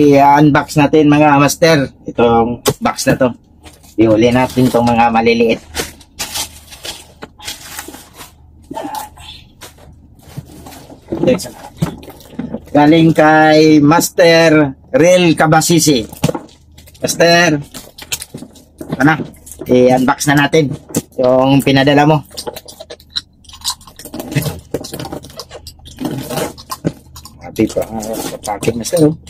I-unbox natin mga master. Itong box na to. Ihuli natin itong mga maliliit. Galing kay Master Real Kabasisi. Master, ano? I-unbox na natin yung pinadala mo. Sabi pa, uh, packet na sir. oh.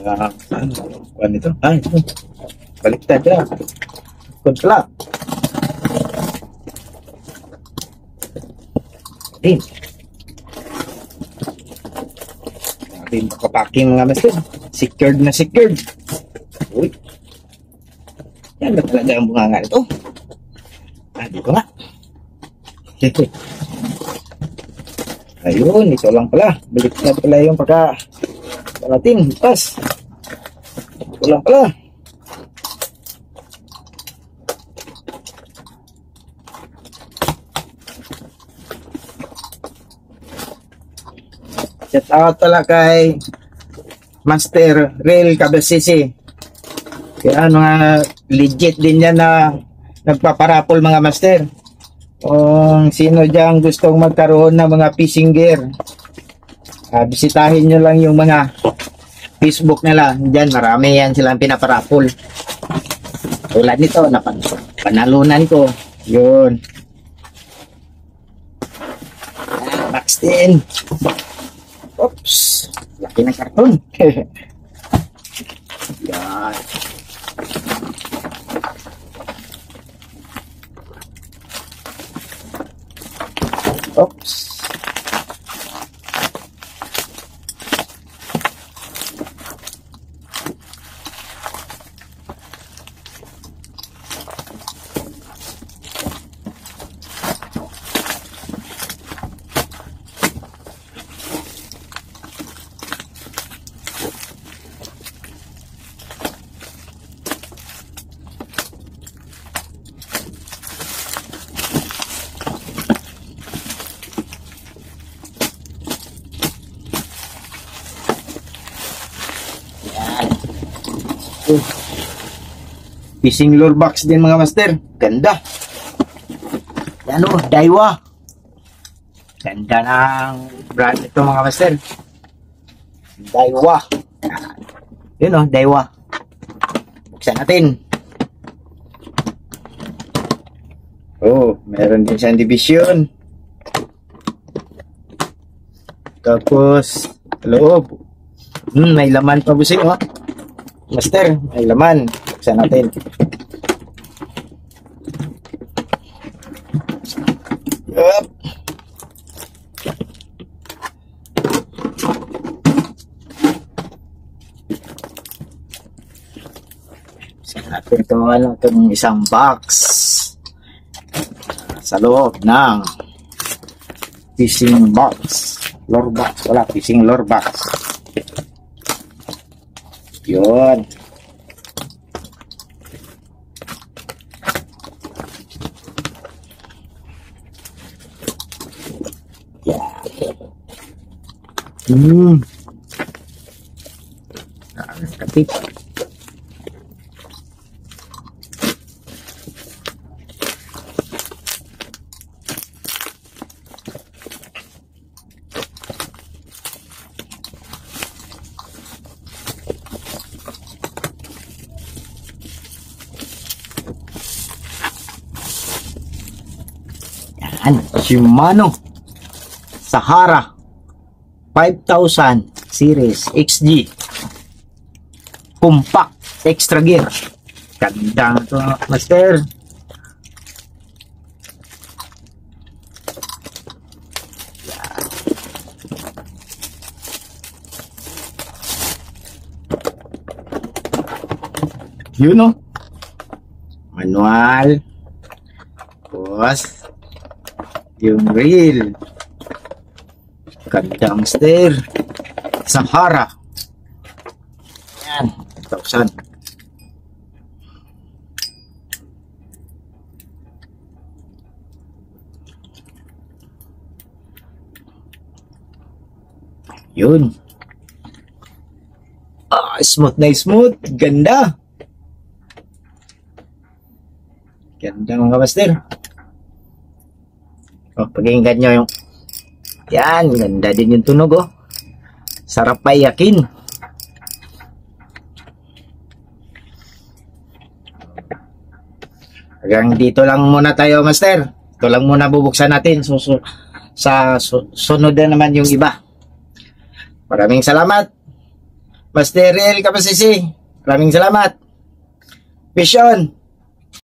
Ah, ano, kuhan ito? Ah, ito. Baliktad na. Good pala. Din. Sabi, makapaking mga master. Secured na secured. Uy. Yan na talaga ang bunganga nito. Dito nga. Ayun, ito lang pala. Balik na pala yung pagka palatin. Pas. Ito lang pala. Shout out pala kay Master Real Cabasisi. Kaya mga legit din yan na nagpaparapol mga master. Kung sino dyan gustong magkaroon ng mga fishing gear, ah, bisitahin nyo lang yung mga Facebook nila. Diyan marami yan silang pinaparapol. Tulad nito, napan panalunan ko. Yun. Ah, Box din. Oops. Laki ng karton. Yan. Oops. Fishing lure box din mga master. Ganda. Yan o, Daiwa. Ganda ng brand nito mga master. Daiwa. Yun o, Daiwa. Buksan natin. Oh, meron din siyang division. Tapos, loob. Hmm, may laman pa busing, oh. Master, may laman. Buksan natin. Yup. Buksan natin ito, ano, itong isang box. Sa loob ng fishing box. Lure box. Wala, fishing lure box. Yun. Yeah. Hmm. Ah, kapit. Yan. Shimano. Sahara. 5000 series XG. Compact. Extra gear. Ganda na to, master. Yun no? Manual. Tapos, yung rail, gandang stair, isang harap. Yan, 1,000. Yun. Ah, smooth na smooth. Ganda. Ganda mga master. O, pakinggan nyo yung yan, ganda din yung tunog oh. Sarap pa yakin. Hanggang dito lang muna tayo, Master. Ito lang muna bubuksan natin. Susu sa su sunod na naman yung iba. Maraming salamat. Master Riel Kapasisi. Maraming salamat. Vision.